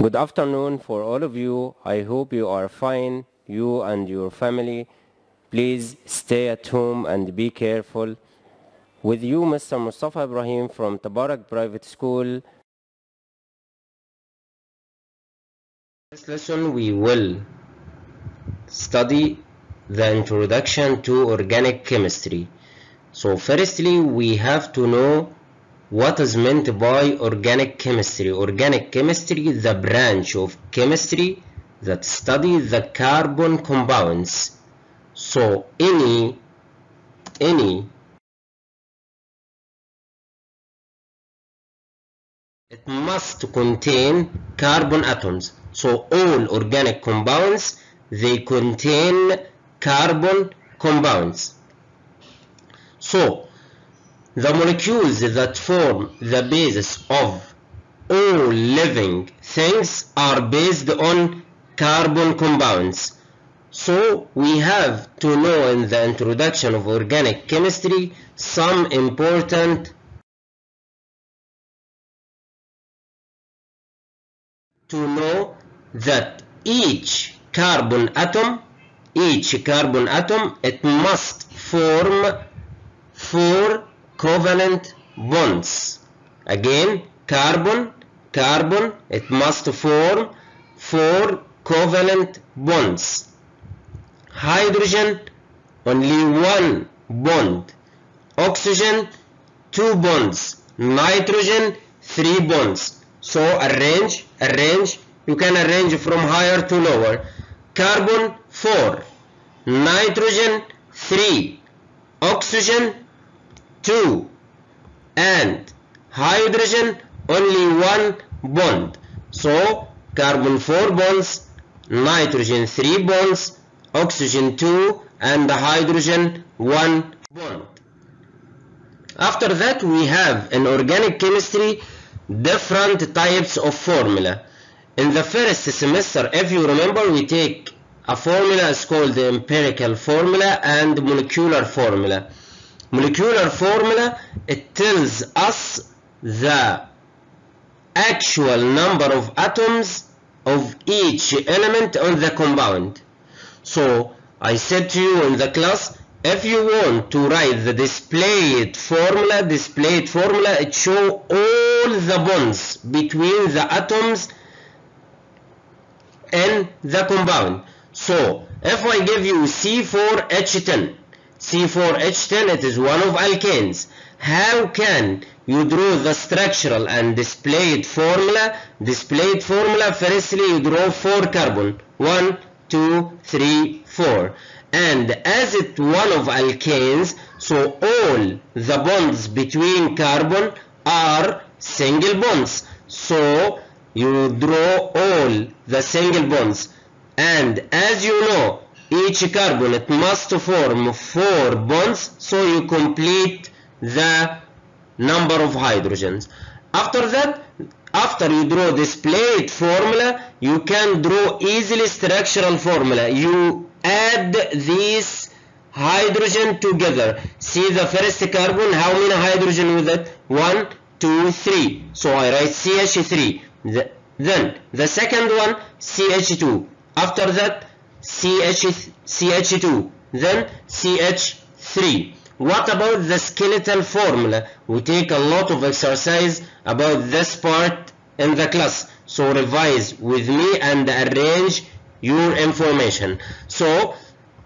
Good afternoon for all of you. I hope you are fine, you and your family. Please stay at home and be careful. With you, Mr. Mostafa Ibrahim from Tabarak Private School. This lesson we will study the introduction to organic chemistry. So firstly, we have to know what is meant by organic chemistry. Organic chemistry is the branch of chemistry that studies the carbon compounds. So any any it must contain carbon atoms. So all organic compounds they contain carbon compounds. So the molecules that form the basis of all living things are based on carbon compounds. So we have to know in the introduction of organic chemistry some important to know that each carbon atom each carbon atom it must form four covalent bonds. Again carbon carbon it must form four covalent bonds. Hydrogen only one bond. Oxygen two bonds. Nitrogen three bonds. So arrange arrange. You can arrange from higher to lower. Carbon 4 nitrogen 3 oxygen 2 and hydrogen only one bond. So carbon 4 bonds nitrogen 3 bonds oxygen 2 and the hydrogen 1 bond. After that we have in organic chemistry different types of formula. In the first semester if you remember we take a formula is called the empirical formula and molecular formula molecular formula it tells us the actual number of atoms of each element on the compound. So I said to you in the class if you want to write the displayed formula displayed formula it show all the bonds between the atoms and the compound. So if I give you C4H10 C4H10 it is one of alkanes. How can you draw the structural and displayed formula? Displayed formula firstly you draw four carbon. One two three four. And as it one of alkanes so all the bonds between carbon are single bonds. So you draw all the single bonds. And as you know each carbon it must form four bonds so you complete the number of hydrogens. After that after you draw displayed formula you can draw easily structural formula. You add these hydrogen together. See the first carbon how many hydrogen with it one two three. So I write CH3 the, then the second one CH2 after that CH, CH2 then CH3 what about the skeletal formula we take a lot of exercise about this part in the class. So revise with me and arrange your information. So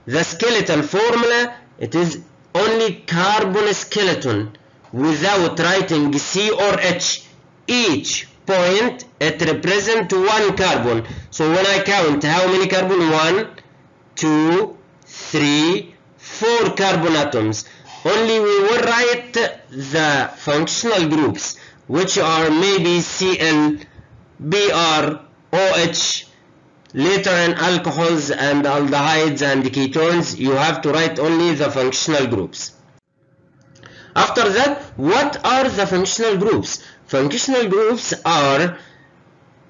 the skeletal formula it is only carbon skeleton without writing C or H. Each point it represents one carbon. So when I count how many carbon? One two three four carbon atoms. Only we will write the functional groups which are maybe Cl Br OH later in alcohols and aldehydes and ketones. You have to write only the functional groups after that what are the functional groups functional groups are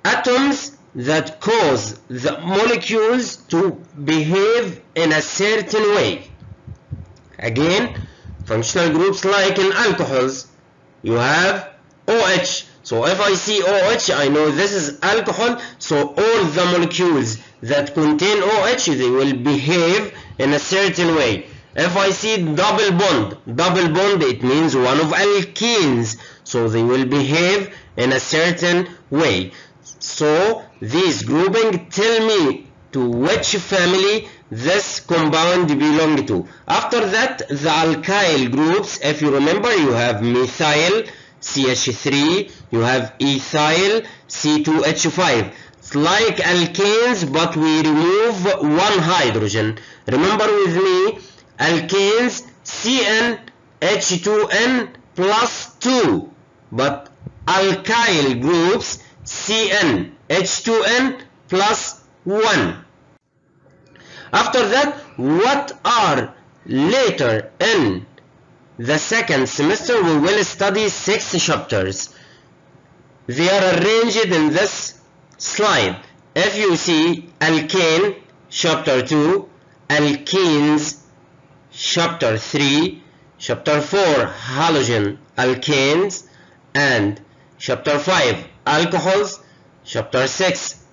atoms that cause the molecules to behave in a certain way again functional groups like in alcohols you have OH So if I see OH, I know this is alcohol. So all the molecules that contain OH, they will behave in a certain way. If I see double bond, double bond, it means one of alkenes. So they will behave in a certain way. So these grouping tell me to which family this compound belong to. After that, the alkyl groups, if you remember, you have methyl, CH3, you have ethyl, C2H5. It's like alkanes, but we remove one hydrogen. Remember with me, alkanes, CN, H2N plus 2. But alkyl groups, CN, H2N plus 1. After that, what are later in the second semester we will study six chapters. They are arranged in this slide. If you see alkane chapter 2, alkenes chapter 3, chapter 4 halogen alkanes and chapter 5 alcohols, chapter 6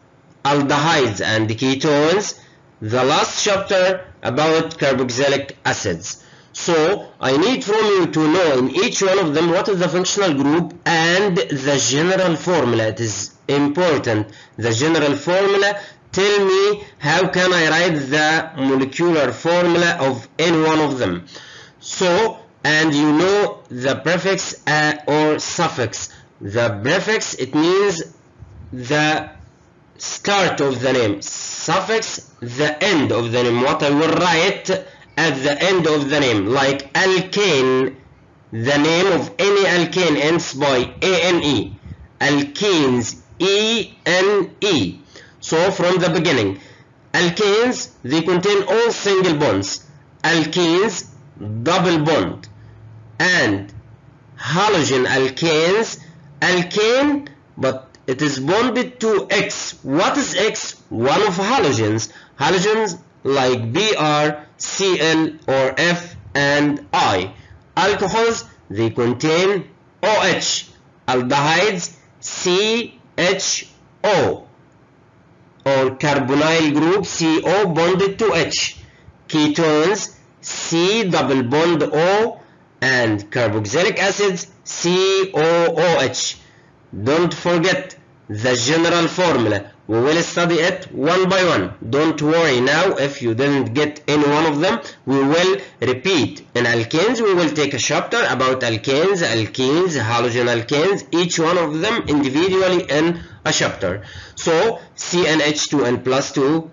aldehydes and ketones, the last chapter about carboxylic acids. So I need from you to know in each one of them what is the functional group and the general formula. It is important. The general formula tell me how can I write the molecular formula of any one of them. So and you know the prefix or suffix. The prefix it means the start of the name. Suffix the end of the name. What I will write at the end of the name like alkane the name of any alkane ends by ane alkenes e-n-e so from the beginning alkanes they contain all single bonds alkenes double bond and halogen alkanes alkane but it is bonded to X. What is X? One of halogens. Halogens like Br, Cl or F and I. Alcohols, they contain OH. Aldehydes, CHO or carbonyl group CO bonded to H. Ketones, C double bond O and carboxylic acids, COOH. Don't forget the general formula. We will study it one by one. Don't worry now if you didn't get any one of them. We will repeat. In alkanes, we will take a chapter about alkanes, alkenes, halogen alkanes, each one of them individually in a chapter. So, CnH2n plus 2,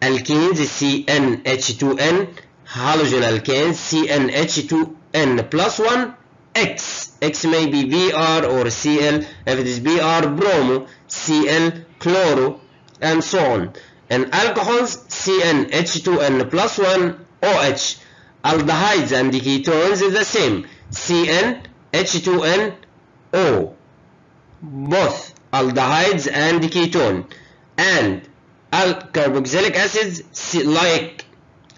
alkenes, CnH2n, halogen alkanes, CnH2n plus 1, X. X may be Br or Cl. If it is Br, bromo, Cl, chloro, and so on. And alcohols, CnH2n plus 1, OH. Aldehydes and the ketones is the same. Cn, H2n, O. Both aldehydes and ketone. And carboxylic acids like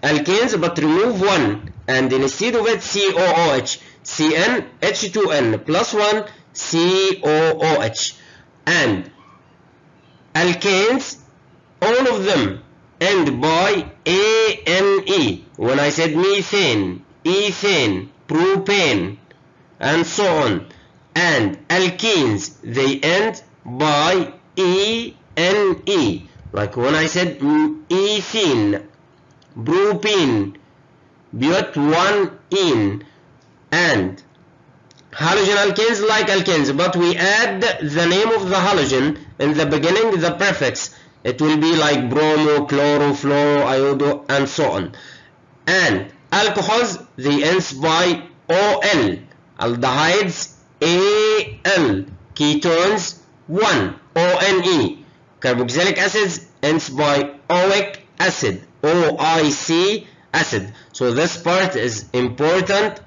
alkanes but remove one. And instead of it COOH Cn H2n plus 1 COOH and alkanes all of them. End by ANE when I said methane ethane propane and so on. And alkenes they end by ENE like when I said ethene propene but one in and halogen alkanes like alkanes. But we add the name of the halogen in the beginning the prefix. It will be like bromo chloro fluoro iodo and so on. And alcohols they ends by ol aldehydes al ketones 1 one carboxylic acids ends by oic acid oic acid. So this part is important.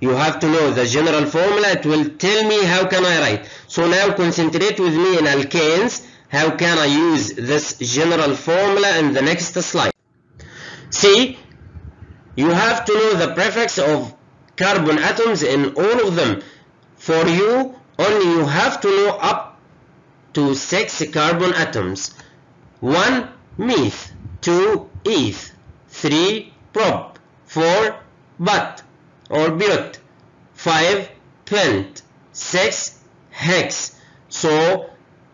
You have to know the general formula. It will tell me how can I write. So now concentrate with me in alkanes. How can I use this general formula in the next slide? See you have to know the prefix of carbon atoms in all of them. For you only you have to know up to 6 carbon atoms. 1 meth 2 eth 3 prop 4 but or but 5 pent 6 hex. So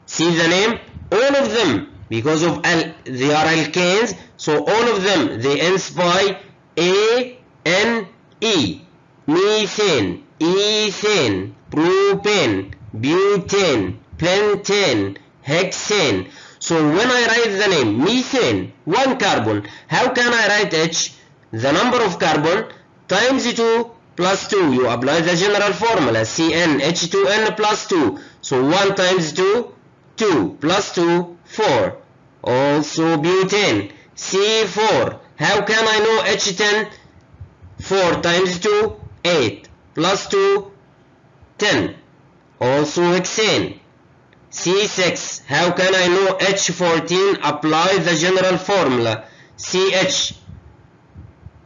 see the name all of them because of al they are alkanes so all of them they ends by a n e methane ethane propane butane pentane hexane. So when I write the name methane one carbon how can I write H? The number of carbon times 2 plus 2 you apply the general formula CN H2N plus 2 so 1 times 2 2 plus 2 4 also butane C4 how can I know H10 4 times 2 8 plus 2 10 also hexane C6 how can I know H14 apply the general formula. CH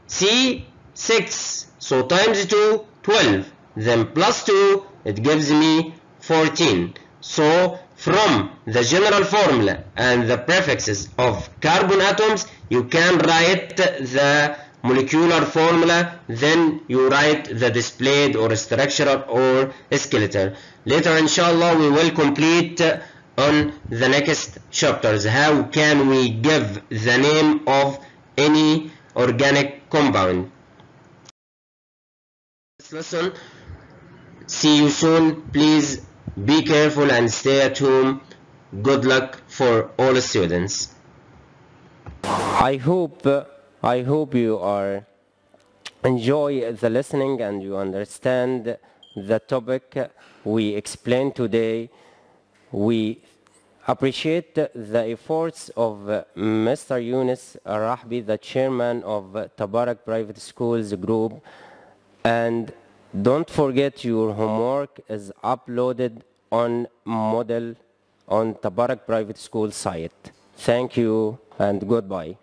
C6 so times 2 12 then plus 2 it gives me 14 so from the general formula and the prefixes of carbon atoms you can write the molecular formula then you write the displayed or structural or skeletal later inshallah we will complete on the next chapters. How can we give the name of any organic compound? This lesson. See you soon. Please be careful and stay at home. Good luck for all students. I hope I hope you are enjoy the listening and you understand the topic we explained today. We appreciate the efforts of Mr. Yunus Rahbi, the chairman of Tabarak Private Schools Group. And don't forget your homework is uploaded on Moodle on Tabarak Private School site. Thank you and goodbye.